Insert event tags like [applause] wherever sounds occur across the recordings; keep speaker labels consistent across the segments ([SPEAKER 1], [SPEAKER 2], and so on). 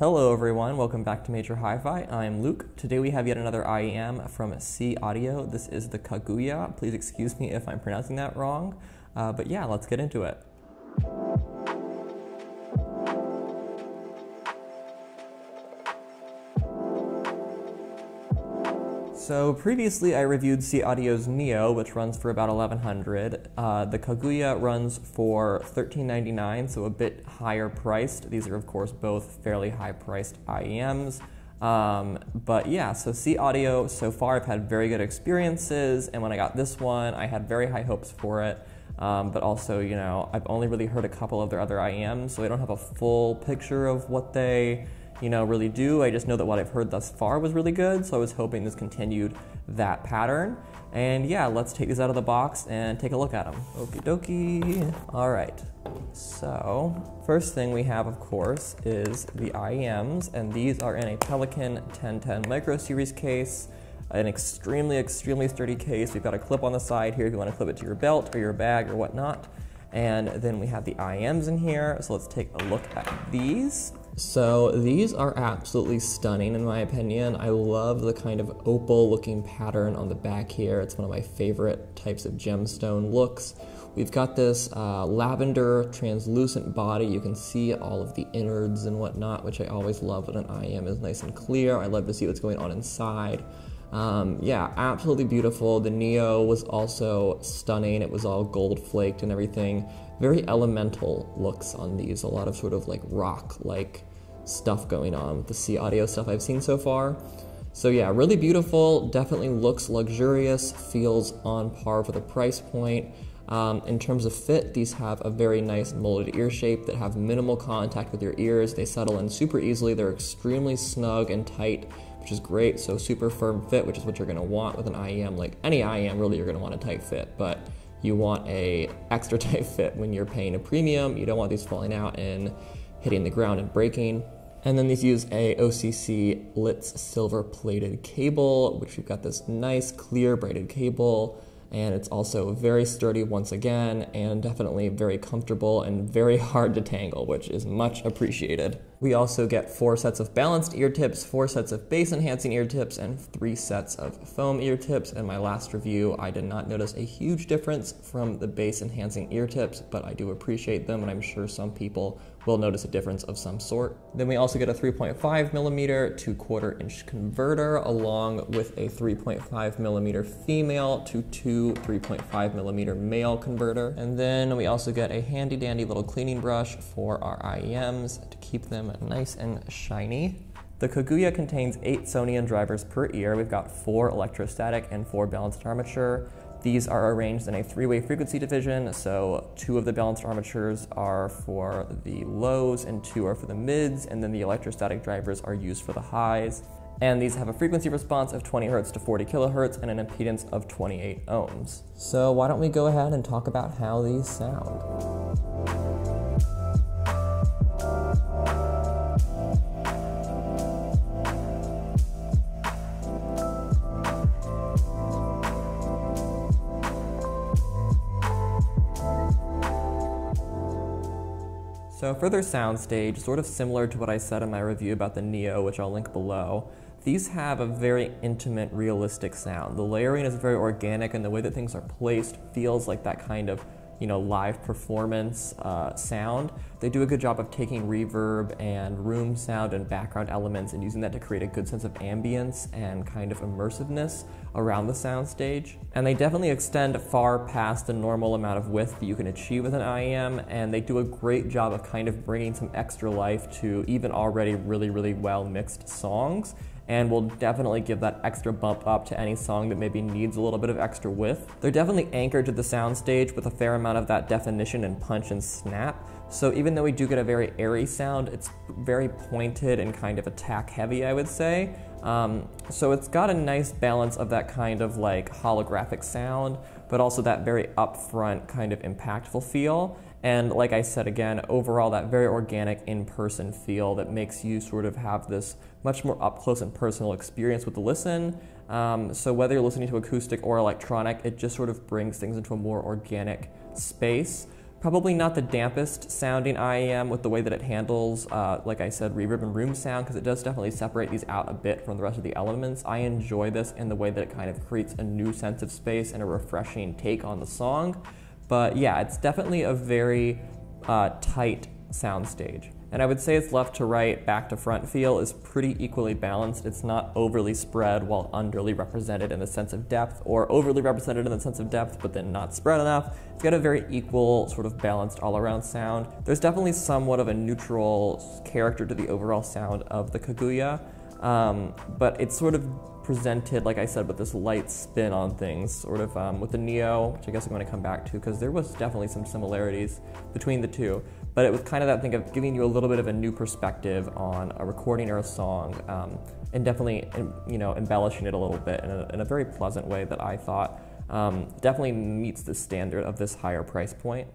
[SPEAKER 1] Hello, everyone. Welcome back to Major Hi-Fi. I'm Luke. Today we have yet another IEM from See Audio. This is the Kaguya. Please excuse me if I'm pronouncing that wrong. Uh, but yeah, let's get into it. So previously I reviewed See Audio's Neo, which runs for about 1100. Uh, the Kaguya runs for 1399, so a bit higher priced. These are of course both fairly high priced IEMs. Um, but yeah, so See Audio so far I've had very good experiences, and when I got this one, I had very high hopes for it. Um, but also, you know, I've only really heard a couple of their other IEMs, so I don't have a full picture of what they you know, really do. I just know that what I've heard thus far was really good, so I was hoping this continued that pattern. And yeah, let's take these out of the box and take a look at them. Okie dokie. All right. So, first thing we have, of course, is the IEMs, and these are in a Pelican 1010 Micro Series case, an extremely, extremely sturdy case. We've got a clip on the side here if you want to clip it to your belt or your bag or whatnot. And then we have the IEMs in here, so let's take a look at these. So these are absolutely stunning in my opinion. I love the kind of opal looking pattern on the back here. It's one of my favorite types of gemstone looks. We've got this uh, lavender translucent body. You can see all of the innards and whatnot, which I always love when an IEM is nice and clear. I love to see what's going on inside. Um, yeah, absolutely beautiful. The Neo was also stunning. It was all gold flaked and everything very elemental looks on these. A lot of sort of like rock like stuff going on with the See Audio stuff I've seen so far. So yeah, really beautiful, definitely looks luxurious, feels on par with the price point. Um, in terms of fit, these have a very nice molded ear shape that have minimal contact with your ears. They settle in super easily. They're extremely snug and tight, which is great. So super firm fit, which is what you're gonna want with an IEM. Like any IEM, really, you're gonna want a tight fit. But you want a extra [laughs] tight fit when you're paying a premium. You don't want these falling out and hitting the ground and breaking. And then these use a OCC Litz silver plated cable, which we've got this nice clear braided cable and it's also very sturdy once again and definitely very comfortable and very [laughs] hard to tangle, which is much appreciated. We also get four sets of balanced ear tips, four sets of bass enhancing ear tips, and three sets of foam ear tips. In my last review, I did not notice a huge difference from the bass enhancing ear tips, but I do appreciate them, and I'm sure some people will notice a difference of some sort. Then we also get a 3.5 millimeter to quarter inch converter along with a 3.5 millimeter female to two 3.5 millimeter male converter. And then we also get a handy dandy little cleaning brush for our IEMs to keep them nice and shiny. The Kaguya contains eight Sonion drivers per ear. We've got four electrostatic and four balanced armature. These are arranged in a three-way frequency division, so two of the balanced armatures are for the lows and two are for the mids, and then the electrostatic drivers are used for the highs. And these have a frequency response of 20 hertz to 40 kilohertz and an impedance of 28 ohms. So why don't we go ahead and talk about how these sound. So for their soundstage, sort of similar to what I said in my review about the Neo, which I'll link below, these have a very intimate, realistic sound. The layering is very organic and the way that things are placed feels like that kind of you know, live performance uh, sound. They do a good job of taking reverb and room sound and background elements and using that to create a good sense of ambience and kind of immersiveness around the soundstage. And they definitely extend far past the normal amount of width that you can achieve with an IEM, and they do a great job of kind of bringing some extra life to even already really, really well mixed songs and will definitely give that extra bump up to any song that maybe needs a little bit of extra width. They're definitely anchored to the soundstage with a fair amount of that definition and punch and snap. So even though we do get a very airy sound, it's very pointed and kind of attack heavy, I would say. Um, so it's got a nice balance of that kind of like holographic sound, but also that very upfront kind of impactful feel. And like I said again, overall, that very organic in person feel that makes you sort of have this much more up close and personal experience with the listen. Um, so whether you're listening to acoustic or electronic, it just sort of brings things into a more organic space. Probably not the dampest sounding IEM with the way that it handles, uh, like I said, reverb and room sound, because it does definitely separate these out a bit from the rest of the elements. I enjoy this in the way that it kind of creates a new sense of space and a refreshing take on the song. But yeah, it's definitely a very uh, tight soundstage. And I would say its left to right, back to front feel is pretty equally balanced. It's not overly spread while underly represented in the sense of depth, or overly represented in the sense of depth, but then not spread enough. It's got a very equal, sort of balanced all around sound. There's definitely somewhat of a neutral character to the overall sound of the Kaguya, um, but it's sort of presented, like I said, with this light spin on things, sort of um, with the Neo, which I guess I'm going to come back to because there was definitely some similarities between the two. But it was kind of that thing of giving you a little bit of a new perspective on a recording or a song, um, and definitely, you know, embellishing it a little bit in a, in a very pleasant way that I thought um, definitely meets the standard of this higher price point.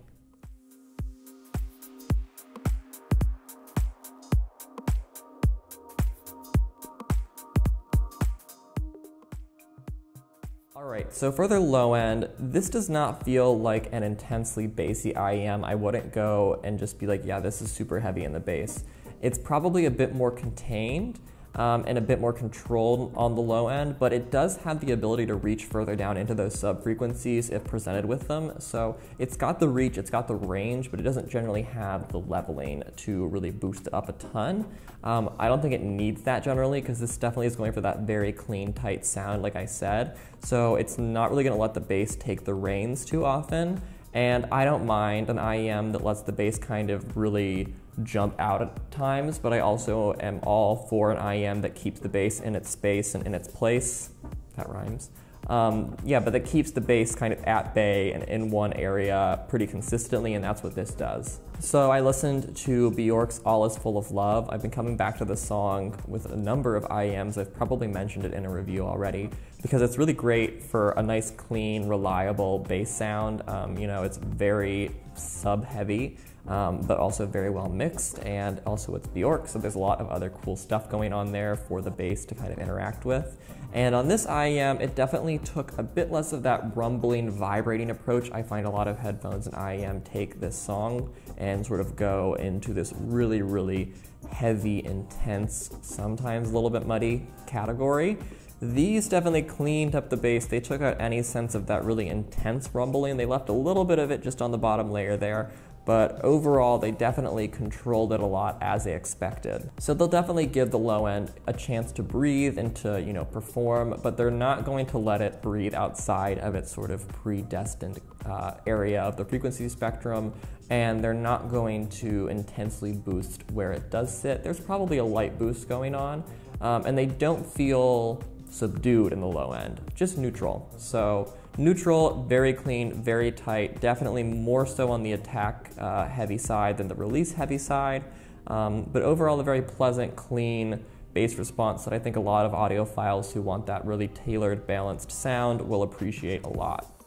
[SPEAKER 1] Alright, so for the low end, this does not feel like an intensely bassy IEM. I wouldn't go and just be like, yeah, this is super heavy in the bass. It's probably a bit more contained, um, and a bit more controlled on the low end, but it does have the ability to reach further down into those sub frequencies if presented with them. So it's got the reach, it's got the range, but it doesn't generally have the leveling to really boost it up a ton. Um, I don't think it needs that generally because this definitely is going for that very clean, tight sound, like I said. So it's not really going to let the bass take the reins too often. And I don't mind an IEM that lets the bass kind of really jump out at times, but I also am all for an IEM that keeps the bass in its space and in its place. That rhymes. Um, yeah, but that keeps the bass kind of at bay and in one area pretty consistently, and that's what this does. So I listened to Bjork's All Is Full of Love. I've been coming back to this song with a number of IEMs. I've probably mentioned it in a review already because it's really great for a nice, clean, reliable bass sound. Um, you know, it's very sub heavy um, but also very well mixed. And also it's Bjork, so there's a lot of other cool stuff going on there for the bass to kind of interact with. And on this IEM, it definitely took a bit less of that rumbling, vibrating approach. I find a lot of headphones and IEM take this song and sort of go into this really, really heavy, intense, sometimes a little bit muddy category. These definitely cleaned up the bass. They took out any sense of that really intense rumbling. They left a little bit of it just on the bottom layer there, but overall they definitely controlled it a lot as they expected. So they'll definitely give the low end a chance to breathe and to, you know, perform, but they're not going to let it breathe outside of its sort of predestined uh, area of the frequency spectrum, and they're not going to intensely boost where it does sit. There's probably a light boost going on, um, and they don't feel subdued in the low end, just neutral. So Neutral, very clean, very tight, definitely more so on the attack uh, heavy side than the release heavy side. Um, but overall, a very pleasant, clean bass response that I think a lot of audiophiles who want that really tailored, balanced sound will appreciate a lot.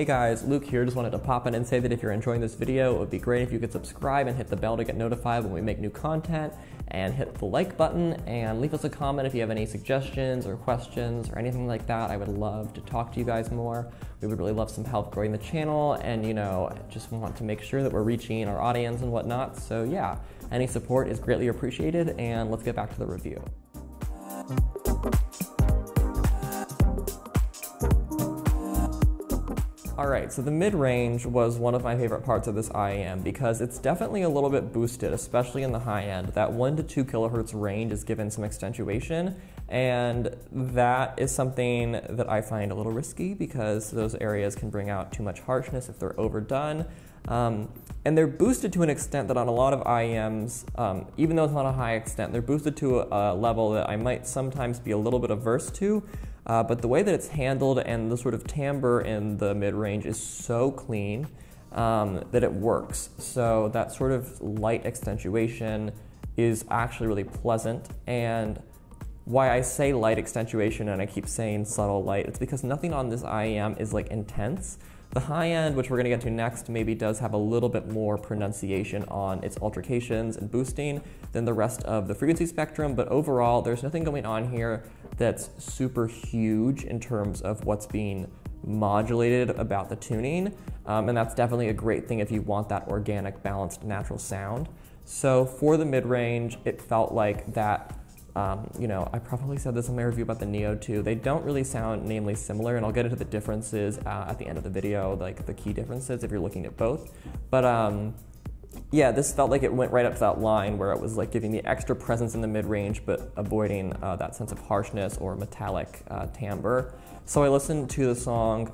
[SPEAKER 1] Hey guys, Luke here. Just wanted to pop in and say that if you're enjoying this video, it would be great if you could subscribe and hit the bell to get notified when we make new content, and hit the like button, and leave us a comment if you have any suggestions or questions or anything like that. I would love to talk to you guys more. We would really love some help growing the channel, and you know, just want to make sure that we're reaching our audience and whatnot. So yeah, any support is greatly appreciated, and let's get back to the review. Alright, so the mid-range was one of my favorite parts of this IEM because it's definitely a little bit boosted, especially in the high end. That 1 to 2 kilohertz range is given some accentuation, and that is something that I find a little risky because those areas can bring out too much harshness if they're overdone. Um, and they're boosted to an extent that on a lot of IEMs, um, even though it's not a high extent, they're boosted to a, a level that I might sometimes be a little bit averse to. Uh, but the way that it's handled and the sort of timbre in the mid range is so clean um, that it works. So that sort of light accentuation is actually really pleasant. And why I say light accentuation and I keep saying subtle light, it's because nothing on this IEM is like intense. The high end, which we're going to get to next, maybe does have a little bit more pronunciation on its altercations and boosting than the rest of the frequency spectrum, but overall, there's nothing going on here that's super huge in terms of what's being modulated about the tuning, um, and that's definitely a great thing if you want that organic, balanced, natural sound. So for the mid-range, it felt like that um, you know, I probably said this in my review about the Neo too. They don't really sound namely similar, and I'll get into the differences uh, at the end of the video, like the key differences if you're looking at both. But um, yeah, this felt like it went right up to that line where it was like giving the extra presence in the mid range, but avoiding uh, that sense of harshness or metallic uh, timbre. So I listened to the song,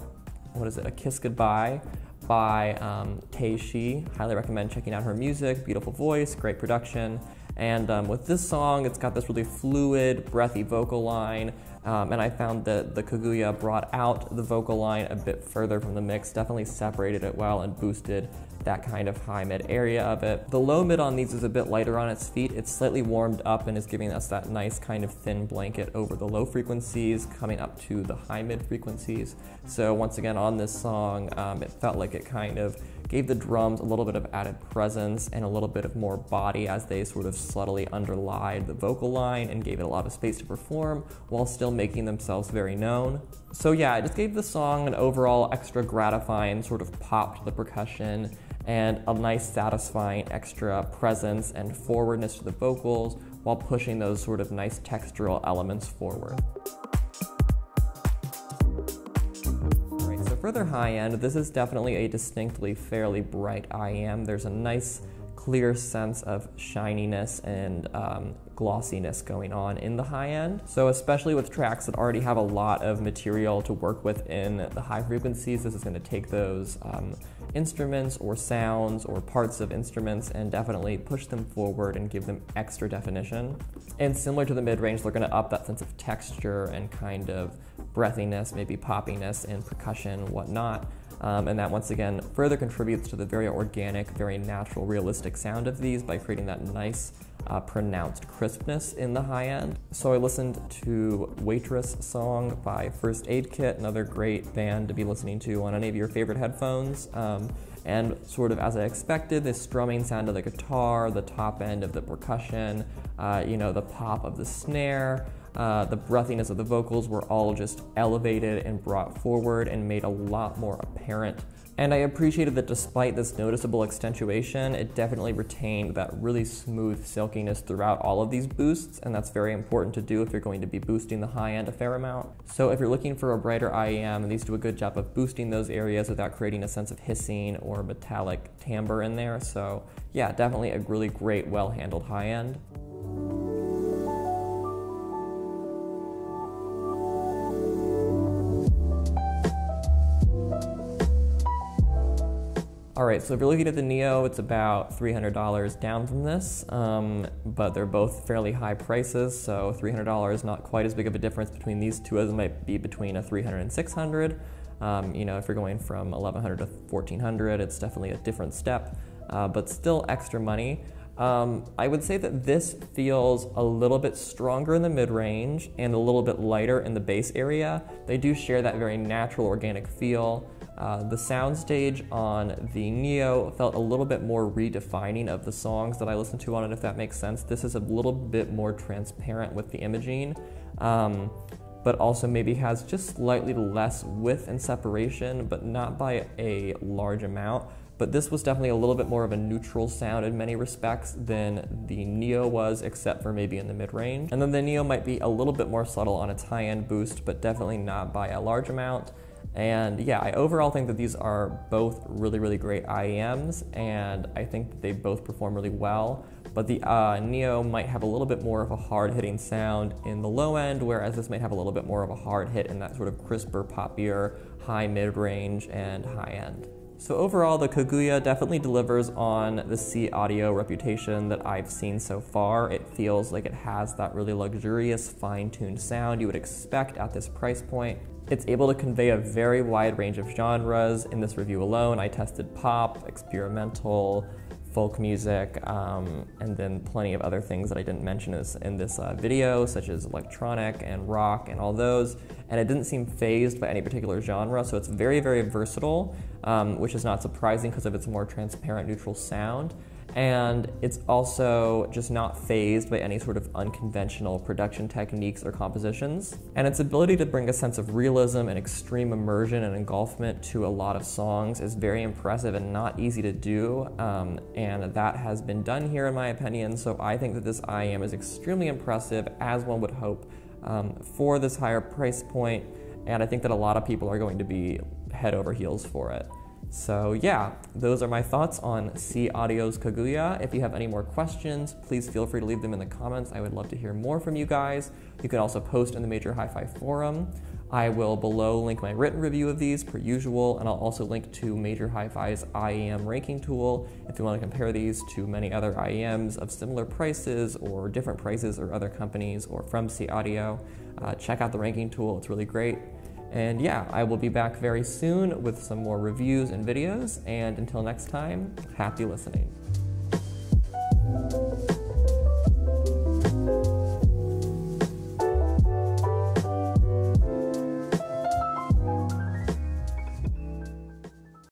[SPEAKER 1] what is it, A Kiss Goodbye by um, Tei Shi. Highly recommend checking out her music, beautiful voice, great production. And um, with this song, it's got this really fluid, breathy vocal line. Um, and I found that the Kaguya brought out the vocal line a bit further from the mix, definitely separated it well and boosted that kind of high mid area of it. The low mid on these is a bit lighter on its feet. It's slightly warmed up and is giving us that nice kind of thin blanket over the low frequencies coming up to the high mid frequencies. So once again on this song, um, it felt like it kind of gave the drums a little bit of added presence and a little bit of more body as they sort of subtly underlied the vocal line and gave it a lot of space to perform while still making themselves very known. So yeah, I just gave the song an overall extra gratifying sort of pop to the percussion and a nice satisfying extra presence and forwardness to the vocals while pushing those sort of nice textural elements forward. Right, so for their high end, this is definitely a distinctly fairly bright IEM. There's a nice clear sense of shininess and um, glossiness going on in the high end. So especially with tracks that already have a lot of material to work with in the high frequencies, this is going to take those um, instruments or sounds or parts of instruments and definitely push them forward and give them extra definition. And similar to the mid-range, they're going to up that sense of texture and kind of breathiness, maybe poppiness and percussion, whatnot. Um, and that once again further contributes to the very organic, very natural, realistic sound of these by creating that nice, uh, pronounced crispness in the high end. So I listened to Waitress song by First Aid Kit, another great band to be listening to on any of your favorite headphones. Um, and sort of as I expected, this strumming sound of the guitar, the top end of the percussion, uh, you know, the pop of the snare, uh, the breathiness of the vocals were all just elevated and brought forward and made a lot more apparent. And I appreciated that despite this noticeable accentuation, it definitely retained that really smooth silkiness throughout all of these boosts, and that's very important to do if you're going to be boosting the high end a fair amount. So if you're looking for a brighter IEM, these do a good job of boosting those areas without creating a sense of hissing or metallic timbre in there. So yeah, definitely a really great, well-handled high end. All right, so if you're looking at the Neo, it's about $300 down from this, um, but they're both fairly high prices, so $300 is not quite as big of a difference between these two as it might be between a 300 and 600. Um, you know, if you're going from 1100 to 1400, it's definitely a different step, uh, but still extra money. Um, I would say that this feels a little bit stronger in the mid range and a little bit lighter in the bass area. They do share that very natural organic feel. Uh, the soundstage on the Neo felt a little bit more redefining of the songs that I listened to on it, if that makes sense. This is a little bit more transparent with the imaging, um, but also maybe has just slightly less width and separation, but not by a large amount. But this was definitely a little bit more of a neutral sound in many respects than the Neo was, except for maybe in the mid range. And then the Neo might be a little bit more subtle on its high end boost, but definitely not by a large amount. And yeah, I overall think that these are both really, really great IEMs, and I think that they both perform really well. But the uh, Neo might have a little bit more of a hard hitting sound in the low end, whereas this might have a little bit more of a hard hit in that sort of crisper, poppier, high mid range and high end. So overall, the Kaguya definitely delivers on the See Audio reputation that I've seen so far. It feels like it has that really luxurious, fine-tuned sound you would expect at this price point. It's able to convey a very wide range of genres. In this review alone, I tested pop, experimental, folk music, um, and then plenty of other things that I didn't mention in this, in this uh, video, such as electronic and rock and all those. And it didn't seem phased by any particular genre, so it's very, very versatile, um, which is not surprising because of its more transparent, neutral sound and it's also just not phased by any sort of unconventional production techniques or compositions. And its ability to bring a sense of realism and extreme immersion and engulfment to a lot of songs is very impressive and not easy to do. Um, and that has been done here, in my opinion. So I think that this IEM is extremely impressive, as one would hope, um, for this higher price point. And I think that a lot of people are going to be head over heels for it. So yeah, those are my thoughts on See Audio's Kaguya. If you have any more questions, please feel free to leave them in the comments. I would love to hear more from you guys. You can also post in the Major Hi-Fi forum. I will below link my written review of these per usual, and I'll also link to Major Hi-Fi's IEM ranking tool if you want to compare these to many other IEMs of similar prices or different prices or other companies or from See Audio. Uh, check out the ranking tool, it's really great. And yeah, I will be back very soon with some more reviews and videos. And until next time, happy listening.